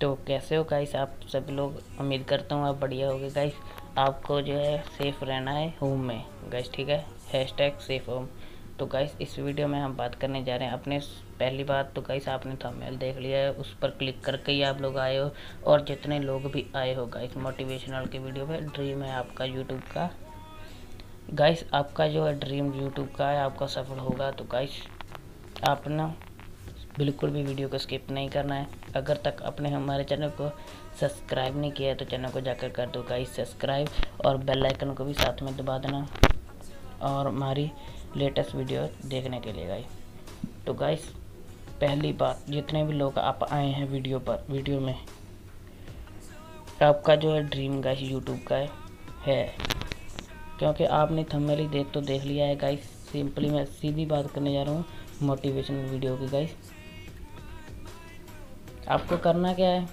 तो कैसे हो गाइस आप सभी लोग उम्मीद करता हूँ आप बढ़िया होगे गाइस आपको जो है सेफ़ रहना है होम में. गाइस ठीक है? हैश टैग सेफ़ होम तो गाइस इस वीडियो में हम बात करने जा रहे हैं अपने पहली बात तो गाइस आपने थंबनेल देख लिया है, उस पर क्लिक करके ही आप लोग आए हो और जितने लोग भी आए हो गाइस मोटिवेशनल की वीडियो में ड्रीम है आपका यूट्यूब का. गाइस आपका जो है ड्रीम यूट्यूब का है, आपका सफल होगा तो गाइस आप ना बिल्कुल भी वीडियो को स्किप नहीं करना है। अगर तक आपने हमारे चैनल को सब्सक्राइब नहीं किया है तो चैनल को जाकर कर दो गाइस सब्सक्राइब और बेल आइकन को भी साथ में दबा देना और हमारी लेटेस्ट वीडियो देखने के लिए गाइस। तो गाइस पहली बात जितने भी लोग आप आए हैं वीडियो पर वीडियो में आपका जो है ड्रीम गाइस यूट्यूब का है, है। क्योंकि आपने थंबनेल देख तो देख लिया है गाइस। सिंपली मैं सीधी बात करने जा रहा हूँ मोटिवेशनल वीडियो की गाइस। आपको करना क्या है?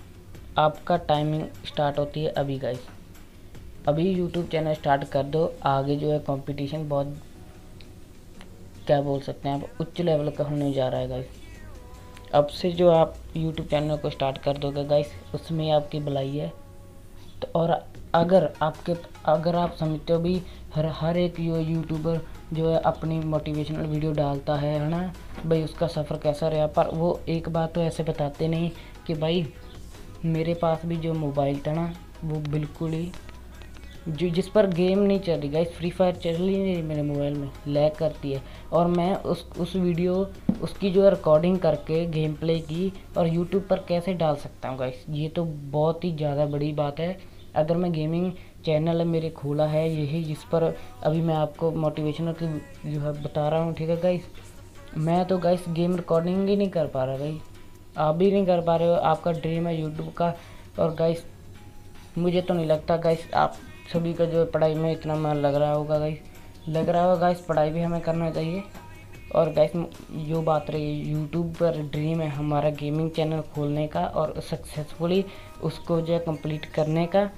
आपका टाइमिंग स्टार्ट होती है अभी गाइस अभी यूट्यूब चैनल स्टार्ट कर दो, आगे जो है कंपटीशन बहुत, क्या बोल सकते हैं आप, उच्च लेवल का होने जा रहा है गाइस अब से जो आप यूट्यूब चैनल को स्टार्ट कर दोगे गाइस उसमें आपकी भलाई है. तो और अगर आपके, अगर आप समझते हो भी हर हर एक जो यूट्यूबर जो है अपनी मोटिवेशनल वीडियो डालता है है ना? भाई उसका सफ़र कैसा रहा? पर वो एक बात तो ऐसे बताते नहीं कि भाई, मेरे पास भी जो मोबाइल था ना, वो बिल्कुल ही जो, जिस पर गेम नहीं चल रही। गाइस फ्री फायर चल रही नहीं मेरे मोबाइल में। लैग करती है। और मैं उस उस वीडियो उसकी जो है रिकॉर्डिंग करके गेम प्ले की और यूट्यूब पर कैसे डाल सकता हूँ गाइस ये तो बहुत ही ज़्यादा बड़ी बात है। अगर मैं गेमिंग चैनल मेरे खोला है यही, जिस पर अभी मैं आपको मोटिवेशनल की जो है बता रहा हूँ, ठीक है गाइस मैं तो गाइस गेम रिकॉर्डिंग ही नहीं कर पा रहा, भाई। आप भी नहीं कर पा रहे हो, आपका ड्रीम है यूट्यूब का। और गाइस मुझे तो नहीं लगता गाइस आप सभी का जो पढ़ाई में इतना मन लग रहा होगा गाइस लग रहा होगा गाइस पढ़ाई भी हमें करना चाहिए। और गाइस जो बात रही यूट्यूब पर ड्रीम है हमारा गेमिंग चैनल खोलने का और सक्सेसफुली उसको जो है कंप्लीट करने का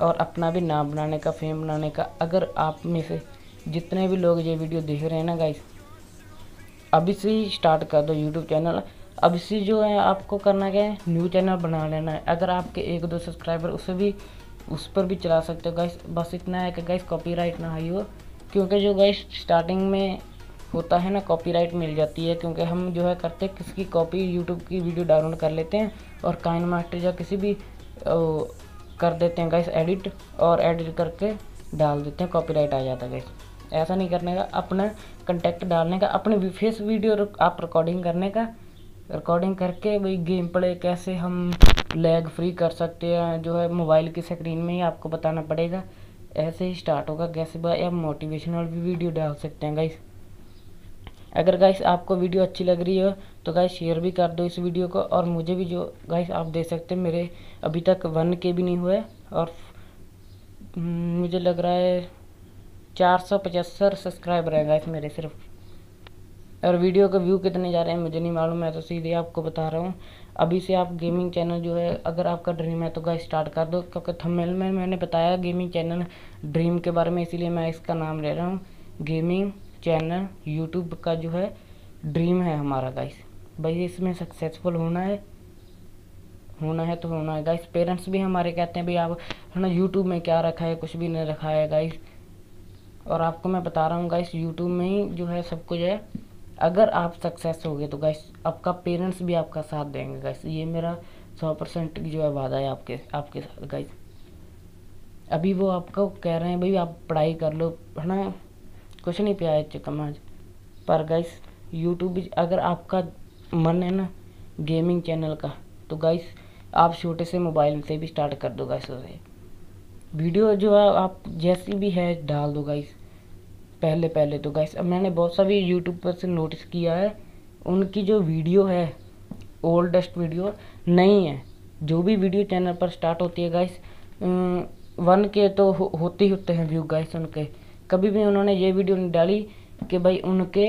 और अपना भी नाम बनाने का फेम बनाने का। अगर आप में से जितने भी लोग ये वीडियो देख रहे हैं ना गाइस अभी से ही स्टार्ट कर दो यूट्यूब चैनल अब से जो है आपको करना क्या है? न्यू चैनल बना लेना है। अगर आपके एक दो सब्सक्राइबर उसे भी उस पर भी चला सकते हो गाइस बस इतना है कि गाइस कॉपीराइट ना आई हो क्योंकि जो गाइस स्टार्टिंग में होता है ना कॉपीराइट मिल जाती है। क्योंकि हम जो है करते हैं किसकी कॉपी यूट्यूब की वीडियो डाउनलोड कर लेते हैं और काइन मास्टर या किसी भी ओ, कर देते हैं गाइस एडिट और एडिट करके डाल देते हैं कॉपीराइट आ जाता है गाइस ऐसा नहीं करने का अपना कंटेक्ट डालने का अपने फेस वीडियो आप रिकॉर्डिंग करने का रिकॉर्डिंग करके भाई गेम प्ले कैसे हम लैग फ्री कर सकते हैं, जो है मोबाइल की स्क्रीन में ही आपको बताना पड़ेगा। ऐसे ही स्टार्ट होगा कैसे आप मोटिवेशनल भी वीडियो डाल सकते हैं गाइस अगर गाइस आपको वीडियो अच्छी लग रही हो तो गाइस शेयर भी कर दो इस वीडियो को, और मुझे भी जो गाइस आप देख सकते हैं, मेरे अभी तक वन के भी नहीं हुए, और मुझे लग रहा है चार सौ पचहत्तर सब्सक्राइबर है गाइस मेरे सिर्फ़। और वीडियो का व्यू कितने जा रहे हैं, मुझे नहीं मालूम, मैं तो सीधे आपको बता रहा हूँ। अभी से आप गेमिंग चैनल जो है, अगर आपका ड्रीम है तो गाइस स्टार्ट कर दो, क्योंकि थंबनेल में मैंने बताया गेमिंग चैनल ड्रीम के बारे में, इसीलिए मैं इसका नाम ले रहा हूँ। गेमिंग चैनल यूट्यूब का जो है ड्रीम है हमारा गाइस भाई इसमें सक्सेसफुल होना है होना है तो होना है गाइस पेरेंट्स भी हमारे कहते हैं, भाई आप, है ना यूट्यूब में क्या रखा है, कुछ भी नहीं रखा है गाइस और आपको मैं बता रहा हूँ गाइस यूट्यूब में ही जो है सब कुछ है। अगर आप सक्सेस हो गए तो गाइस आपका पेरेंट्स भी आपका साथ देंगे गाइस ये मेरा सौ परसेंट जो है वादा है आपके आपके साथ गाइस अभी वो आपको कह रहे हैं, भाई आप पढ़ाई कर लो। है ना? कुछ नहीं पिया है पर गाइस यूट्यूब अगर आपका मन है ना गेमिंग चैनल का तो गाइस आप छोटे से मोबाइल से भी स्टार्ट कर दो गाइस उसे वीडियो जो है आप जैसी भी है, डाल दो गाइस पहले पहले तो गाइस अब मैंने बहुत सा भी यूट्यूब पर से नोटिस किया है उनकी जो वीडियो है ओल्डेस्ट वीडियो नहीं है। जो भी वीडियो चैनल पर स्टार्ट होती है गाइस वन के तो हो, होते ही होते हैं व्यू गाइस उनके। कभी भी उन्होंने ये वीडियो नहीं डाली कि भाई उनके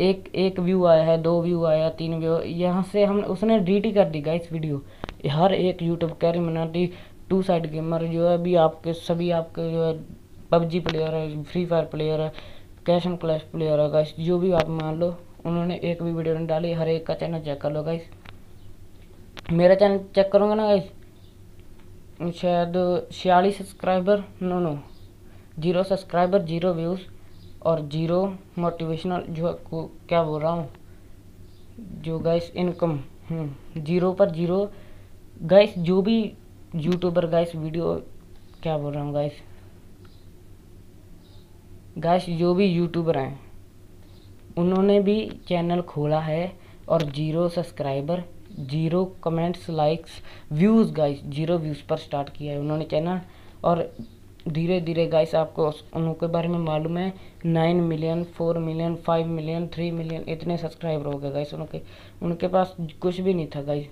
एक एक व्यू आया है दो व्यू आया तीन व्यू यहाँ से हम उसने डिलीट ही कर दी गाइस वीडियो हर एक यूट्यूब कैरी मनाती टू साइड गेमर जो है अभी आपके सभी आपके जो है पबजी प्लेयर है फ्री फायर प्लेयर है कैश एंड क्लैश प्लेयर है गाइस जो भी आप मान लो, उन्होंने एक भी वीडियो नहीं डाली, हर एक का चैनल चेक कर लो गाइस मेरा चैनल चेक करूँगा ना गाइस शायद छियालीस subscriber no no zero subscriber zero views और ज़ीरो मोटिवेशनल जो क्या बोल रहा हूँ? जो गाइस इनकम ज़ीरो पर ज़ीरो गाइस जो भी यूट्यूबर गाइस वीडियो क्या बोल रहा हूँ गाइस गाइस जो भी यूट्यूबर हैं, उन्होंने भी चैनल खोला है और zero subscriber zero comments likes views guys zero views पर स्टार्ट किया है उन्होंने चैनल और धीरे धीरे गाइस आपको उनके बारे में मालूम है nine million four million five million three million इतने सब्सक्राइबर हो गए गाइस उनके उनके पास कुछ भी नहीं था गाइस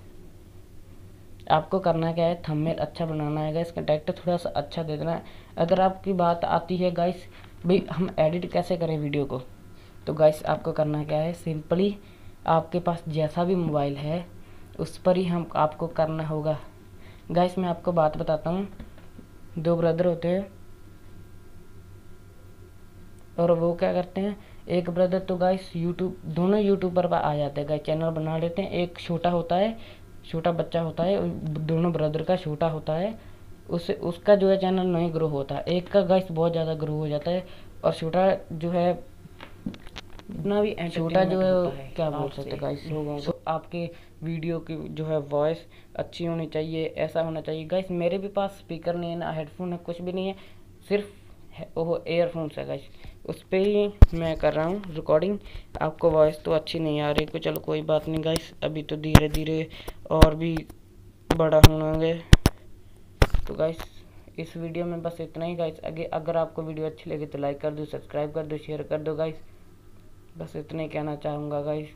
आपको करना क्या है थंबनेल अच्छा बनाना है गाइस कंटेक्ट थोड़ा सा अच्छा दे देना। है अगर आपकी बात आती है गाइस भाई, हम एडिट कैसे करें वीडियो को? तो गाइस आपको करना क्या है? सिंपली आपके पास जैसा भी मोबाइल है, उस पर ही हम, आपको करना होगा। गाइस मैं आपको बात बताता हूँ। दो ब्रदर होते हैं। और वो क्या करते हैं? एक ब्रदर तो गाइस यूट्यूब दोनों यूट्यूबर पर आ जाते हैं। गाइस चैनल बना लेते हैं। एक छोटा होता है, छोटा बच्चा होता है, दोनों ब्रदर का छोटा होता है। उस उसका जो है चैनल नहीं ग्रो होता। एक का गाइस बहुत ज़्यादा ग्रो हो जाता है और छोटा जो है इतना भी छोटा जो है क्या बोल सकते गाइस लोगों को आपके वीडियो की जो है वॉइस अच्छी होनी चाहिए ऐसा होना चाहिए। गाइस मेरे भी पास स्पीकर नहीं है ना हेडफोन है कुछ भी नहीं है। सिर्फ़ वो एयरफोन्स है गाइस उस पर ही मैं कर रहा हूँ रिकॉर्डिंग आपको वॉइस तो अच्छी नहीं आ रही को चलो कोई बात नहीं गाइस अभी तो धीरे धीरे और भी बड़ा होंगे। तो गाइस इस वीडियो में बस इतना ही गाइस अगे, अगर आपको वीडियो अच्छी लगे तो लाइक कर दो सब्सक्राइब कर दो शेयर कर दो गाइस बस इतना ही कहना चाहूँगा गाइस